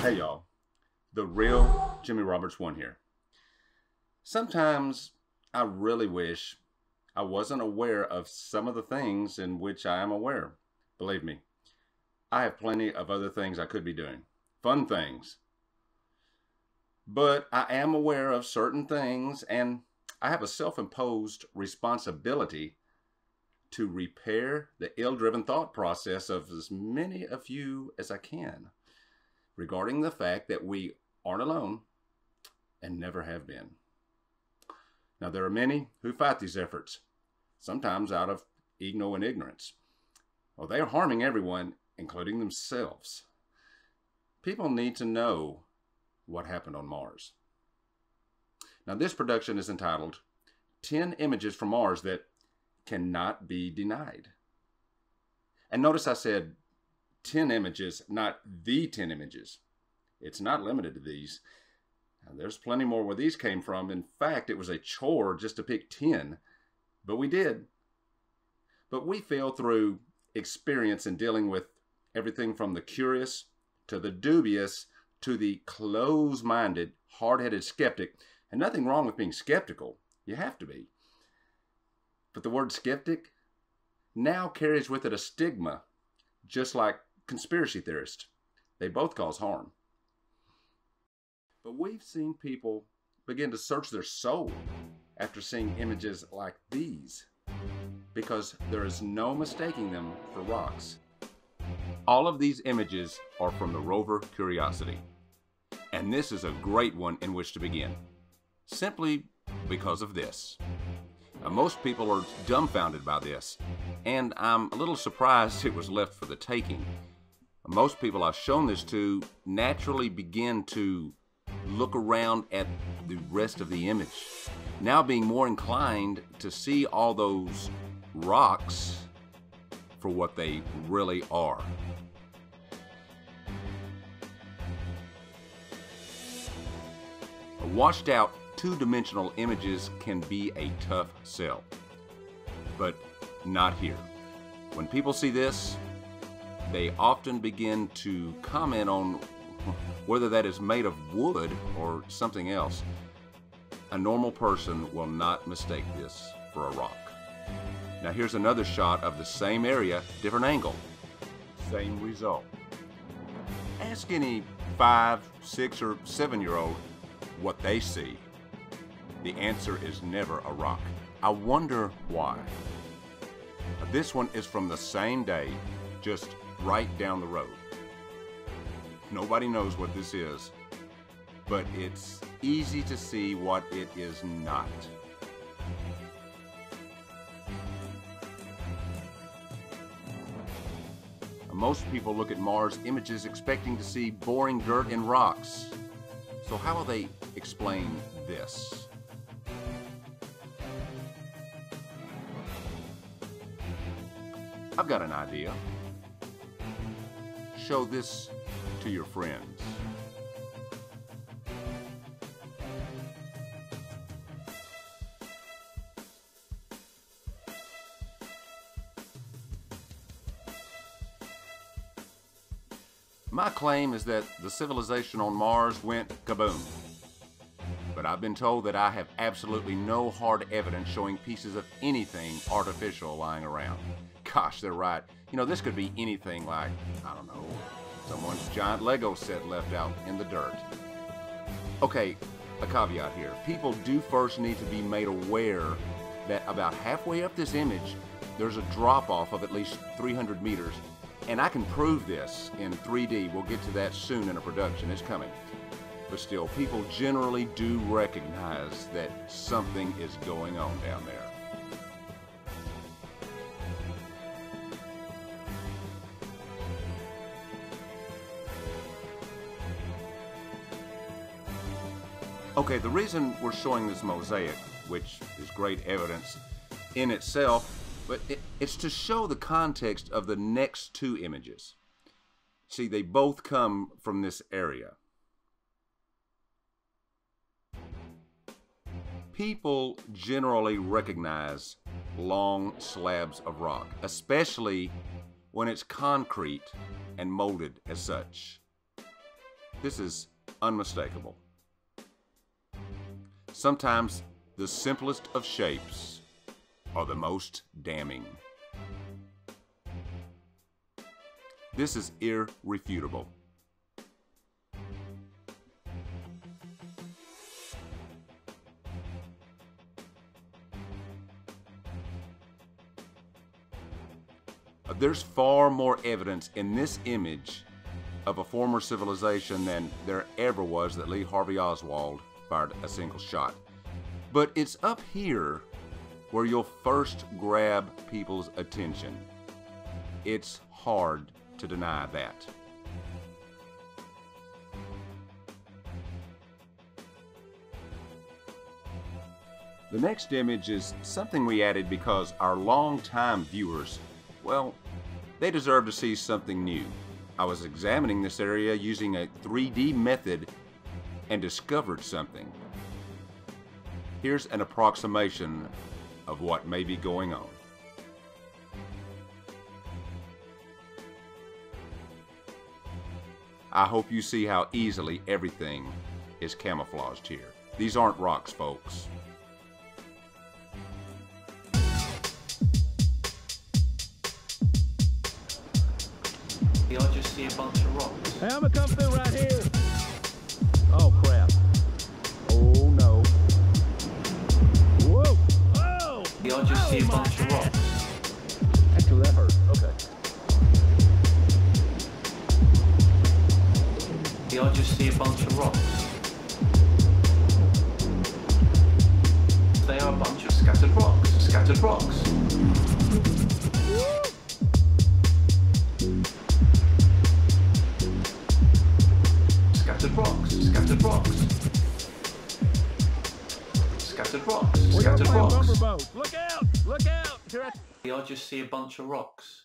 Hey y'all, the real Jimmy Roberts one here. Sometimes I really wish I wasn't aware of some of the things in which I am aware. Believe me, I have plenty of other things I could be doing, fun things. But I am aware of certain things and I have a self imposed responsibility to repair the ill driven thought process of as many of you as I can regarding the fact that we aren't alone and never have been. Now, there are many who fight these efforts, sometimes out of ego and ignorance. Well, they are harming everyone, including themselves. People need to know what happened on Mars. Now, this production is entitled 10 Images from Mars That Cannot Be Denied. And notice I said 10 images, not the 10 images. It's not limited to these. There's plenty more where these came from. In fact, it was a chore just to pick 10, but we did. But we feel through experience in dealing with everything from the curious to the dubious to the close minded, hard headed skeptic. And nothing wrong with being skeptical. You have to be. But the word skeptic now carries with it a stigma, just like conspiracy theorists. They both cause harm. But we've seen people begin to search their soul after seeing images like these because there is no mistaking them for rocks. All of these images are from the rover Curiosity, and this is a great one in which to begin, simply because of this. Now, most people are dumbfounded by this, and I'm a little surprised it was left for the taking most people I've shown this to naturally begin to look around at the rest of the image. Now being more inclined to see all those rocks for what they really are. Washed out two-dimensional images can be a tough sell, but not here. When people see this, they often begin to comment on whether that is made of wood or something else. A normal person will not mistake this for a rock. Now here's another shot of the same area, different angle. Same result. Ask any five, six, or seven year old what they see. The answer is never a rock. I wonder why. This one is from the same day, just right down the road. Nobody knows what this is, but it's easy to see what it is not. Most people look at Mars images expecting to see boring dirt and rocks. So how will they explain this? I've got an idea show this to your friends. My claim is that the civilization on Mars went kaboom. But I've been told that I have absolutely no hard evidence showing pieces of anything artificial lying around. Gosh, they're right. You know, this could be anything like, I don't know, someone's giant Lego set left out in the dirt. Okay, a caveat here. People do first need to be made aware that about halfway up this image, there's a drop off of at least 300 meters. And I can prove this in 3D. We'll get to that soon in a production. It's coming. But still, people generally do recognize that something is going on down there. Okay, the reason we're showing this mosaic, which is great evidence in itself, but it, it's to show the context of the next two images. See, they both come from this area. People generally recognize long slabs of rock, especially when it's concrete and molded as such. This is unmistakable. Sometimes the simplest of shapes are the most damning. This is irrefutable. Uh, there's far more evidence in this image of a former civilization than there ever was that Lee Harvey Oswald fired a single shot. But it's up here where you'll first grab people's attention. It's hard to deny that. The next image is something we added because our long-time viewers, well, they deserve to see something new. I was examining this area using a 3D method and discovered something. Here's an approximation of what may be going on. I hope you see how easily everything is camouflaged here. These aren't rocks, folks. You'll just see a bunch of rocks. Hey, I'm gonna right here. You'll just see a bunch of rocks. They are a bunch of scattered rocks. Scattered rocks. Scattered rocks. Scattered rocks. Scattered rocks. Scattered rocks. Look out! Look out! Here I just see a bunch of rocks.